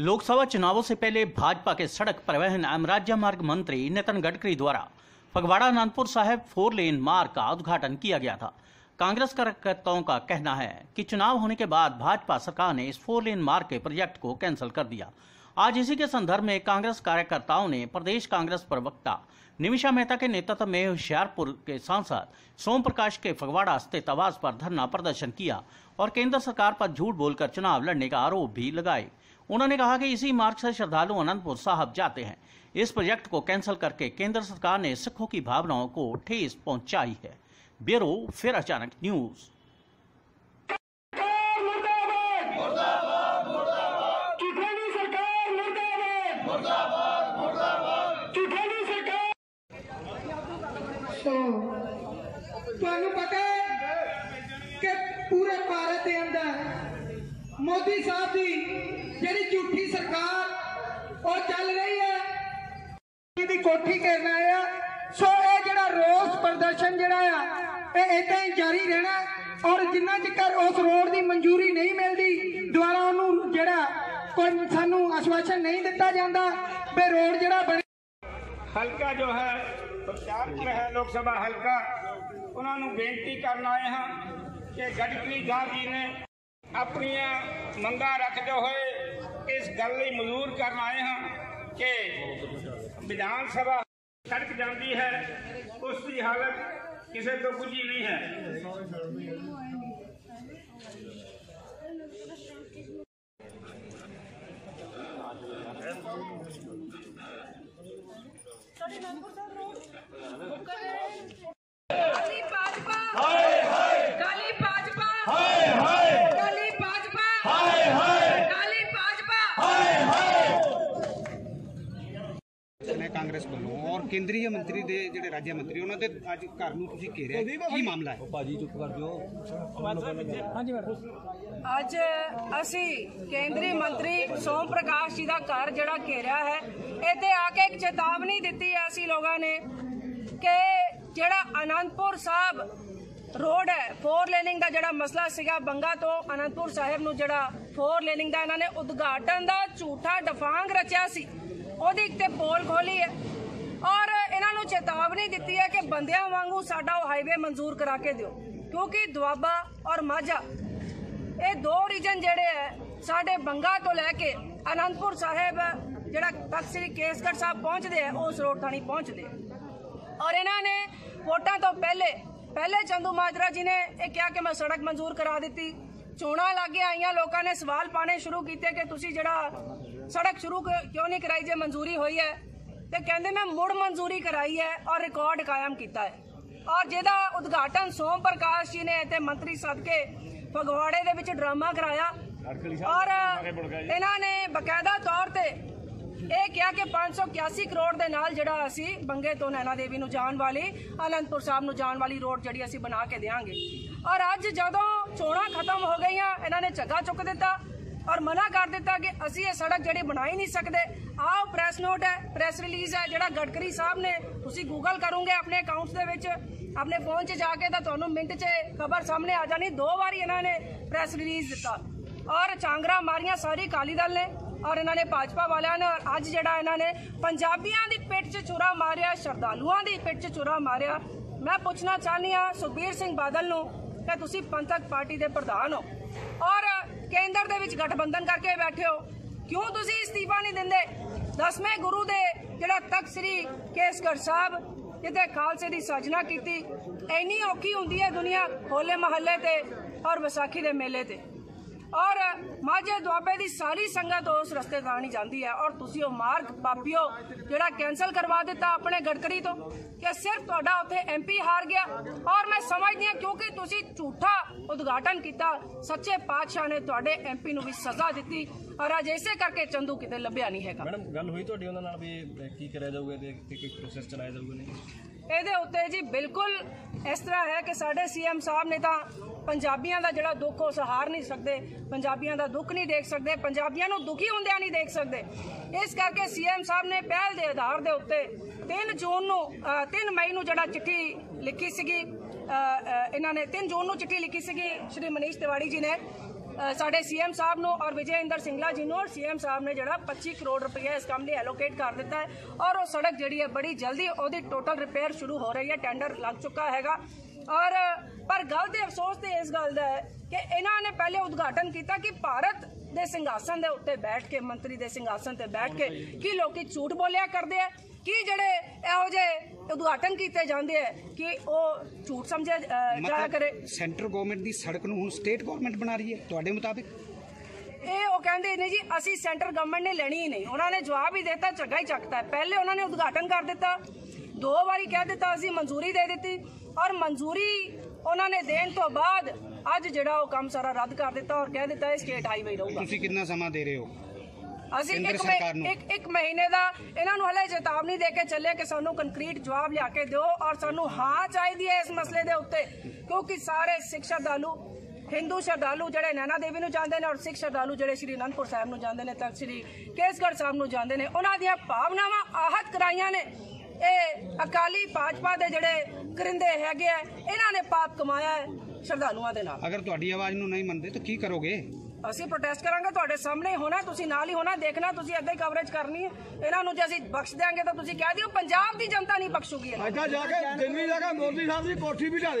लोकसभा चुनावों से पहले भाजपा के सड़क परिवहन एवं राज्य मार्ग मंत्री नितिन गडकरी द्वारा फगवाड़ा अनंतपुर साहिब फोर लेन मार्ग का उद्घाटन किया गया था। कांग्रेस कार्यकर्ताओं का कहना है कि चुनाव होने के बाद भाजपा सरकार ने इस फोर लेन मार्ग के प्रोजेक्ट को कैंसिल कर दिया। आज इसी के संदर्भ में कांग्रेस कार्यकर्ताओं ने प्रदेश कांग्रेस प्रवक्ता निमिषा मेहता के नेतृत्व में होशियारपुर के सांसद सोम प्रकाश के फगवाड़ा स्थित आवास पर धरना प्रदर्शन किया और केंद्र सरकार पर झूठ बोलकर चुनाव लड़ने का आरोप भी लगाए। उन्होंने कहा कि इसी मार्ग से श्रद्धालु अनंतपुर साहब जाते हैं इस प्रोजेक्ट को कैंसिल करके केंद्र सरकार ने सिखों की भावनाओं को ठेस पहुंचाई है ब्यूरो फिर अचानक न्यूज ਝੂਠਾਣੀ ਸਰਕਾਰ ਮੁਰਦਾਬਾਦ ਮੁਰਦਾਬਾਦ ਮੁਰਦਾਬਾਦ ਝੂਠਾਣੀ ਸਰਕਾਰ ਸੋ ਤੁਹਾਨੂੰ ਪਤਾ ਹੈ ਕਿ ਪੂਰੇ ਭਾਰਤ ਦੇ ਅੰਦਰ ਮੋਦੀ ਸਾਹਿਬ ਦੀ ਜਿਹੜੀ ਝੂਠੀ ਸਰਕਾਰ ਉਹ ਚੱਲ ਰਹੀ ਹੈ ਇਹਦੀ ਕੋਠੀ ਕਰਨਾ ਆ ਸੋ ਇਹ ਜਿਹੜਾ ਰੋਸ ਪ੍ਰਦਰਸ਼ਨ ਜਿਹੜਾ ਆ, ਇਹ ਇਦਾਂ ਹੀ ਜਾਰੀ ਰਹਿਣਾ ਔਰ ਜਿੰਨਾ ਚਿਰ ਉਸ ਰੋਡ ਦੀ ਮਨਜ਼ੂਰੀ ਨਹੀਂ ਮਿਲਦੀ, ਦੁਆਰਾ ਉਹਨੂੰ ਜਿਹੜਾ ਕੋਈ ਸਾਨੂੰ ਆਸ਼ਵਾਸਨ ਨਹੀਂ ਦਿੱਤਾ ਜਾਂਦਾ ਵੀ ਰੋਡ ਜਿਹੜਾ ਬਣੇ ਹਲਕਾ ਜੋ ਹੈ ਹੁਸ਼ਿਆਰਪੁਰ ਹੈ, ਲੋਕ ਸਭਾ ਹਲਕਾ, ਉਹਨਾਂ ਨੂੰ ਬੇਨਤੀ ਕਰਨ ਆਏ ਹਾਂ ਕਿ ਗਡਕਰੀ ਸਾਹਿਬ ਜੀ ਨੇ ਆਪਣੀਆਂ ਮੰਗਾਂ ਰੱਖਦੇ ਹੋਏ ਇਸ ਗੱਲ ਲਈ ਮਜ਼ਦੂਰ ਕਰਨ ਆਏ ਹਾਂ ਕਿ ਵਿਧਾਨ ਸਭਾ ਸੜਕ ਜਾਂਦੀ ਹੈ ਉਸ ਦੀ ਹਾਲਤ ਕਿਸੇ ਤੋਂ ਗੁੱਝੀ ਨਹੀਂ ਹੈ ਕਾਲੀ ਭਾਜਪਾ ਹਾਏ ਹਾਏ ਕਾਲੀ ਭਾਜਪਾ ਹਾਏ ਹਾਏ ਕਾਲੀ ਭਾਜਪਾ ਹਾਏ ਹਾਏ ਕਾਲੀ ਭਾਜਪਾ ਮੈਂ ਕਾਂਗਰਸ ਵੱਲੋਂ ਔਰ ਕੇਂਦਰੀ ਮੰਤਰੀ ਦੇ ਜਿਹੜੇ ਰਾਜ ਮੰਤਰੀ ਉਹਨਾਂ ਦੇ ਅੱਜ ਘਰ ਨੂੰ ਤੁਸੀਂ ਘੇਰਿਆ ਕੀ ਮਾਮਲਾ ਹੈ? ਅੱਜ ਅਸੀਂ ਕੇਂਦਰੀ ਮੰਤਰੀ ਸੋਮ ਪ੍ਰਕਾਸ਼ ਜੀ ਦਾ ਘਰ ਜਿਹੜਾ ਘੇਰਿਆ ਹੈ ਇੱਥੇ ਆ ਕੇ ਇੱਕ ਚੇਤਾਵਨੀ ਦਿੱਤੀ ਹੈ ਅਸੀਂ ਲੋਕਾਂ ਨੇ ਕਿ ਜਿਹੜਾ ਆਨੰਦਪੁਰ ਸਾਹਿਬ ਰੋਡ ਹੈ ਫੋਰ ਲੇਨਿੰਗ ਦਾ ਜਿਹੜਾ ਮਸਲਾ ਸੀਗਾ ਬੰਗਾ ਤੋਂ ਆਨੰਦਪੁਰ ਸਾਹਿਬ ਨੂੰ ਜਿਹੜਾ ਫੋਰ ਲੇਨਿੰਗ ਦਾ ਇਹਨਾਂ ਨੇ ਉਦਘਾਟਨ ਦਾ ਝੂਠਾ ਡਫਾਂਗ ਰਚਿਆ ਸੀ। ਉਹਦੀ ਇੱਕ ਤੇ ਪੋਲ ਖੋਲੀ ਹੈ। ਔਰ ਇਹਨਾਂ ਨੂੰ ਚੇਤਾਵਨੀ ਦਿੱਤੀ ਹੈ ਕਿ ਬੰਦਿਆਂ ਵਾਂਗੂ ਸਾਡਾ ਉਹ ਹਾਈਵੇ ਮਨਜ਼ੂਰ ਕਰਾ ਕੇ ਦਿਓ। ਕਿਉਂਕਿ ਦੁਆਬਾ ਔਰ ਮਾਝਾ, ਇਹ ਦੋ ਰੀਜਨ ਜਿਹੜੇ ਹੈ, ਸਾਡੇ ਬੰਗਾ ਤੋਂ ਲੈ ਕੇ ਅਨੰਦਪੁਰ ਸਾਹਿਬ, ਜਿਹੜਾ ਤਖਤ ਸ੍ਰੀ ਕੇਸਗੜ੍ਹ ਸਾਹਿਬ ਪਹੁੰਚਦੇ ਆ ਉਸ ਰੋਡ ਥਾਣੀ ਪਹੁੰਚਦੇ ਔਰ ਇਹਨਾਂ ਨੇ ਵੋਟਾਂ ਤੋਂ ਪਹਿਲੇ ਪਹਿਲੇ ਚੰਦੂ ਮਾਜਰਾ ਜੀ ਨੇ ਇਹ ਕਿਹਾ ਕਿ ਮੈਂ ਸੜਕ ਮਨਜ਼ੂਰ ਕਰਾ ਦਿੱਤੀ। ਚੋਣਾਂ ਲੱਗੇ ਆਈਆਂ ਲੋਕਾਂ ਨੇ ਸਵਾਲ ਪਾਣੇ ਸ਼ੁਰੂ ਕੀਤੇ ਕਿ ਤੁਸੀਂ ਜਿਹੜਾ ਸੜਕ ਸ਼ੁਰੂ ਕਿਉਂ ਨਹੀਂ ਕਰਾਈ ਜੇ ਮਨਜ਼ੂਰੀ ਹੋਈ ਹੈ? ਤੇ ਕਹਿੰਦੇ ਮੈਂ ਮੁੜ ਮਨਜ਼ੂਰੀ ਕਰਾਈ ਹੈ ਔਰ ਰਿਕਾਰਡ ਕਾਇਮ ਕੀਤਾ ਹੈ। ਔਰ ਜਿਹਦਾ ਉਦਘਾਟਨ ਸੋਮ ਪ੍ਰਕਾਸ਼ ਜੀ ਨੇ ਤੇ ਮੰਤਰੀ ਸਦਕੇ ਫਗਵਾੜੇ ਦੇ ਵਿੱਚ ਡਰਾਮਾ ਕਰਾਇਆ। ਔਰ ਇਹਨਾਂ ਨੇ ਬਕਾਇਦਾ ਤੌਰ ਤੇ ਇਹ ਕਿਹਾ ਕਿ 581 ਕਰੋੜ ਦੇ ਨਾਲ ਜਿਹੜਾ ਅਸੀਂ ਬੰਗੇ ਤੋਂ ਨੈਣਾ ਦੇਵੀ ਨੂੰ ਜਾਣ ਵਾਲੀ ਆਨੰਦਪੁਰ ਸਾਹਿਬ ਨੂੰ ਜਾਣ ਵਾਲੀ ਰੋਡ ਜਿਹੜੀ ਅਸੀਂ ਬਣਾ ਕੇ ਦੇਵਾਂਗੇ ਔਰ ਅੱਜ ਜਦੋਂ ਚੋਣਾਂ ਖਤਮ ਹੋ ਗਈਆਂ ਇਹਨਾਂ ਨੇ ਝੱਗਾ ਚੁੱਕ ਦਿੱਤਾ ਔਰ ਮਨਾ ਕਰ ਦਿੱਤਾ ਕਿ ਅਸੀਂ ਇਹ ਸੜਕ ਜਿਹੜੀ ਬਣਾ ਹੀ ਨਹੀਂ ਸਕਦੇ ਆਹ ਪ੍ਰੈਸ ਨੋਟ ਹੈ ਪ੍ਰੈਸ ਰਿਲੀਜ਼ ਹੈ, ਜਿਹੜਾ ਗਡਕਰੀ ਸਾਹਿਬ ਨੇ ਤੁਸੀਂ ਗੂਗਲ ਕਰੋਗੇ ਆਪਣੇ ਅਕਾਊਂਟਸ ਦੇ ਵਿੱਚ, ਆਪਣੇ ਫੋਨ 'ਚ ਜਾ ਕੇ ਤਾਂ ਤੁਹਾਨੂੰ ਮਿੰਟ 'ਚ ਖਬਰ ਸਾਹਮਣੇ ਆ ਜਾਣੀ, ਦੋ ਵਾਰੀ ਇਹਨਾਂ ਨੇ ਪ੍ਰੈਸ ਰਿਲੀਜ਼ ਦਿੱਤਾ। ਔਰ ਚਾਂਗਰਾ ਮਾਰੀਆਂ ਸਾਰੀ ਕਾਲੀ ਦਲ ਨੇ, ਔਰ ਇਹਨਾਂ ਨੇ ਭਾਜਪਾ ਵਾਲਿਆਂ ਨੇ, ਔਰ ਅੱਜ ਜਿਹੜਾ ਇਹਨਾਂ ਨੇ ਪੰਜਾਬੀਆਂ ਦੀ ਪਿੱਠ 'ਚ ਚੁਰਾ ਮਾਰਿਆ, ਸ਼ਰਧਾਲੂਆਂ ਦੀ ਪਿੱਠ 'ਚ ਚੁਰਾ ਮਾਰਿਆ। ਮੈਂ ਪੁੱਛਣਾ ਚਾਹਨੀ ਆ ਸੁਖਬੀਰ ਸਿੰਘ ਬਾਦਲ ਨੂੰ ਕਿ ਤੁਸੀਂ ਪੰਥਕ ਪਾਰਟੀ ਦੇ ਪ੍ਰਧਾਨ ਹੋ, ਔਰ ਕੇਂਦਰ ਦੇ ਵਿੱਚ ਗਠਬੰਧਨ ਕਰਕੇ ਬੈਠੇ ਹੋ। ਕਿਉਂ ਤੁਸੀਂ ਇਸਤੀਫਾ ਨਹੀਂ ਦਿੰਦੇ? ਦਸਵੇਂ ਗੁਰੂ ਦੇ ਜਿਹੜਾ ਤਖਤ ਸ੍ਰੀ ਕੇਸਗੜ੍ਹ ਸਾਹਿਬ, ਜਿੱਥੇ ਖਾਲਸੇ ਦੀ ਸਾਜਨਾ ਕੀਤੀ, ਇੰਨੀ ਔਖੀ ਹੁੰਦੀ ਹੈ ਦੁਨੀਆ ਹੋਲੇ ਮਹੱਲੇ ਤੇ ਔਰ ਵਿਸਾਖੀ ਦੇ ਮੇਲੇ ਤੇ। ਔਰ ਮਾਝੇ ਦੁਆਬੇ ਦੀ ਸਾਰੀ ਸੰਗਤ ਉਸ ਰਸਤੇ ਤਾਂ ਨਹੀਂ ਜਾਂਦੀ ਹੈ। ਔਰ ਤੁਸੀਂ ਉਹ ਮਾਰਗ ਪਾਪੀਓ ਜਿਹੜਾ ਕੈਨਸਲ ਕਰਵਾ ਦਿੱਤਾ ਆਪਣੇ ਗੜਕਰੀ ਤੋਂ ਕਿ ਸਿਰਫ ਤੁਹਾਡਾ ਉੱਥੇ ਐਮਪੀ ਹਾਰ ਗਿਆ। ਔਰ ਮੈਂ ਸਮਝਦੀ ਹਾਂ ਕਿਉਂਕਿ ਤੁਸੀਂ ਝੂਠਾ ਉਦਘਾਟਨ ਕੀਤਾ ਸੱਚੇ ਪਾਤਸ਼ਾਹ ਨੇ ਤੁਹਾਡੇ ਐਮਪੀ ਨੂੰ ਵੀ ਸਜ਼ਾ ਦਿੱਤੀ ਔਰ ਅੱਜ ਇਸੇ ਕਰਕੇ ਚੰਦੂ ਕਿਤੇ ਲੱਭਿਆ ਨਹੀਂ ਹੈਗਾ। ਮੈਡਮ ਗੱਲ ਹੋਈ ਤੁਹਾਡੀ ਉਹਨਾਂ ਨਾਲ ਵੀ ਕੀ ਕਰਿਆ ਜਾਊਗਾ ਇਹਦੇ ਤੇ ਕੋਈ ਪ੍ਰੋਸੈਸ ਚਲਾਇਆ ਜਾਊਗਾ ਨਹੀਂ ਇਹਦੇ ਉੱਤੇ ਜੀ ਬਿਲਕੁਲ ਇਸ ਤਰ੍ਹਾਂ ਹੈ ਕਿ ਸਾਡੇ ਸੀਐਮ ਸਾਹਿਬ ਨੇ ਤਾਂ ਪੰਜਾਬੀਆਂ ਦਾ ਜਿਹੜਾ ਦੁੱਖ ਉਹ ਸਹਾਰ ਨਹੀਂ ਸਕਦੇ ਪੰਜਾਬੀਆਂ ਦਾ ਦੁੱਖ ਨਹੀਂ ਦੇਖ ਸਕਦੇ ਪੰਜਾਬੀਆਂ ਨੂੰ ਦੁਖੀ ਹੁੰਦਿਆਂ ਨਹੀਂ ਦੇਖ ਸਕਦੇ। ਇਸ ਕਰਕੇ ਸੀਐਮ ਸਾਹਿਬ ਨੇ ਪਹਿਲ ਦੇ ਆਧਾਰ ਦੇ ਉੱਤੇ 3 ਜੂਨ ਨੂੰ ਅ, 3 ਮਈ ਨੂੰ ਜਿਹੜਾ ਚਿੱਠੀ ਲਿਖੀ ਸੀਗੀ ਇਹਨਾਂ ਨੇ 3 ਜੂਨ ਨੂੰ ਚਿੱਠੀ ਲਿਖੀ ਸੀਗੀ ਸ਼੍ਰੀ ਮਨੀਸ਼ ਤਿਵਾੜੀ ਜੀ ਨੇ। ਅ, ਸਾਡੇ ਸੀਐਮ ਸਾਹਿਬ ਨੂੰ ਔਰ ਵਿਜੇ ਇੰਦਰ ਸਿੰਗਲਾ ਜੀ ਨੂੰ ਔਰ ਸੀਐਮ ਸਾਹਿਬ ਨੇ ਜਿਹੜਾ 25 ਕਰੋੜ ਰੁਪਏ ਇਸ ਕੰਮ ਲਈ ਐਲੋਕੇਟ ਕਰ ਦਿੱਤਾ ਹੈ। ਔਰ ਉਹ ਸੜਕ ਜਿਹੜੀ ਹੈ ਬੜੀ ਜਲਦੀ ਉਹਦੀ ਟੋਟਲ ਰਿਪੇਅਰ ਸ਼ੁਰੂ ਹੋ ਰਹੀ ਹੈ ਟੈਂਡਰ ਲੱਗ ਚੁੱਕਾ ਹੈਗਾ। ਔਰ ਪਰ ਗੱਲ ਤੇ ਅਫਸੋਸ ਤੇ ਇਸ ਗੱਲ ਦਾ ਹੈ ਕਿ ਇਹਨਾਂ ਨੇ ਪਹਿਲੇ ਉਦਘਾਟਨ ਕੀਤਾ ਕਿ ਭਾਰਤ ਦੇ ਸਿੰਘਾਸਨ ਦੇ ਉੱਤੇ ਬੈਠ ਕੇ ਮੰਤਰੀ ਦੇ ਸਿੰਘਾਸਨ ਤੇ ਬੈਠ ਕੇ ਕੀ ਲੋਕੀ ਝੂਠ ਬੋਲਿਆ ਕਰਦੇ ਆ? ਕੀ ਜਿਹੜੇ ਇਹੋ ਜਿਹੇ ਉਦਘਾਟਨ ਕੀਤੇ ਜਾਂਦੇ ਆ ਕਿ ਉਹ ਝੂਠ ਸਮਝਿਆ ਜਾਇਆ ਕਰੇ? ਸੈਂਟਰ ਗਵਰਨਮੈਂਟ ਦੀ ਸੜਕ ਨੂੰ ਹੁਣ ਸਟੇਟ ਗਵਰਨਮੈਂਟ ਬਣਾ ਰਹੀ ਹੈ ਤੁਹਾਡੇ ਮੁਤਾਬਿਕ? ਇਹ ਉਹ ਕਹਿੰਦੇ ਨੇ ਜੀ ਅਸੀਂ ਸੈਂਟਰ ਗਵਰਨਮੈਂਟ ਨੇ ਲੈਣੀ ਹੀ ਨਹੀਂ। ਉਹਨਾਂ ਨੇ ਜਵਾਬ ਹੀ ਦਿੱਤਾ ਝੱਗਾ ਹੀ ਚੱਕਤਾ। ਪਹਿਲੇ ਉਹਨਾਂ ਨੇ ਉਦਘਾਟਨ ਕਰ ਦਿੱਤਾ। ਦੋ ਵਾਰੀ ਕਹਿ ਦਿੱਤਾ ਅਸੀਂ ਮਨਜ਼ੂਰੀ ਦੇ ਦਿੱਤੀ। ਔਰ ਮਨਜ਼ੂਰੀ ਉਹਨਾਂ ਨੇ ਦੇਣ ਤੋਂ ਬਾਅਦ ਅੱਜ ਜਿਹੜਾ ਉਹ ਕੰਮ ਸਾਰਾ ਰੱਦ ਕਰ ਦਿੱਤਾ ਔਰ ਕਹਿ ਦਿੱਤਾ ਇਹ ਸਟੇਟ ਹਾਈਵੇ ਰਹੂਗਾ। ਤੁਸੀਂ ਕਿੰਨਾ ਸਮਾਂ ਦੇ ਰਹੇ ਹੋ? ਅਸੀਂ ਕੇਂਦਰ ਇੱਕ ਸਰਕਾਰ ਮਹੀ- ਨੂੰ। ਇੱਕ ਇੱਕ ਮਹੀਨੇ ਦਾ ਇਹਨਾਂ ਨੂੰ ਹਲੇ ਚੇਤਾਵਨੀ ਦੇ ਕੇ ਚੱਲੇ ਕਿ ਸਾਨੂੰ ਕੰਕਰੀਟ ਜਵਾਬ ਲਿਆ ਕੇ ਦਿਓ ਔਰ ਸਾਨੂੰ ਹਾਂ ਚਾਹੀਦੀ ਹੈ ਇਸ ਮਸਲੇ ਦੇ ਉੱਤੇ ਕਿਉਂਕਿ ਸਾਰੇ ਸਿੱਖ ਸ਼ਰਧਾਲੂ ਹਿੰਦੂ ਸ਼ਰਧਾਲੂ ਜਿਹੜੇ ਨੈਣਾ ਦੇਵੀ ਨੂੰ ਜਾਂਦੇ ਨੇ ਔਰ ਸਿੱਖ ਸ਼ਰਧਾਲੂ ਜਿਹੜੇ ਸ਼੍ਰੀ ਅਨੰਦਪੁਰ ਸਾਹਿਬ ਨੂੰ ਜਾਂਦੇ ਨੇ ਤਖਤ ਸ਼੍ਰੀ ਕੇਸਗੜ੍ਹ ਸਾਹਿਬ ਨੂੰ ਜਾਂਦੇ ਨੇ ਉਹਨਾਂ ਦੀਆਂ ਭਾਵਨਾਵਾਂ ਆਹਤ ਕਰਾਈਆਂ ਨੇ। ਇਹ ਅਕਾਲੀ ਭਾਜਪਾ ਦੇ ਜਿਹੜੇ ਕਰਿੰਦੇ ਹੈਗੇ ਆ ਇਹਨਾਂ ਨੇ ਪਾਪ ਕਮਾਇਆ ਹੈ ਸ਼ਰਧਾਲੂਆਂ ਦੇ ਨਾਲ। ਅਗਰ ਤੁਹਾਡੀ ਆਵਾਜ਼ ਨੂੰ ਨਹੀਂ ਮੰਨਦੇ ਤਾਂ ਕੀ ਕਰੋਗੇ? ਅਸੀਂ ਪ੍ਰੋਟੈਸਟ ਕਰਾਂਗੇ ਤੁਹਾਡੇ ਸਾਹਮਣੇ ਹੋਣਾ ਤੁਸੀਂ ਨਾਲ ਹੀ ਹੋਣਾ ਦੇਖਣਾ ਤੁਸੀਂ ਏਦਾਂ ਹੀ ਕਵਰੇਜ ਕਰਨੀ ਹੈ। ਇਹਨਾਂ ਨੂੰ ਜੇ ਅਸੀਂ ਬਖਸ਼ ਦਿਆਂਗੇ ਤਾਂ ਤੁਸੀਂ ਕਹਿ ਦਿਓ ਪੰਜਾਬ ਦੀ ਜਨਤਾ ਨਹੀਂ ਬਖਸ਼ੂਗੀ ਇਹਨਾਂ ਨੂੰ। ਅੱਗਾ ਜਾ ਕੇ ਦਿੱਲੀ ਜਾ ਕੇ ਮੋਦੀ ਸਾਹਿਬ ਦੀ ਕੋਠੀ ਵੀ ਢਾ ਦੇ